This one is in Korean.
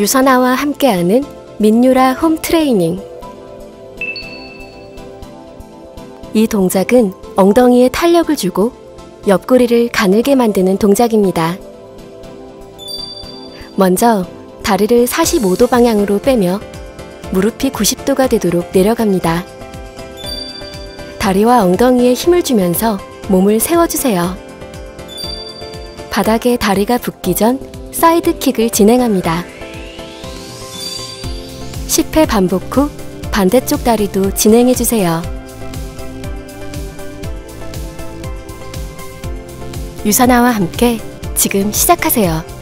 유선아와 함께하는 민유라 홈 트레이닝. 이 동작은 엉덩이에 탄력을 주고 옆구리를 가늘게 만드는 동작입니다. 먼저 다리를 45도 방향으로 빼며 무릎이 90도가 되도록 내려갑니다. 다리와 엉덩이에 힘을 주면서 몸을 세워주세요. 바닥에 다리가 붙기 전 사이드킥을 진행합니다. 10회 반복 후 반대쪽 다리도 진행해 주세요. 유선아와 함께 지금 시작하세요.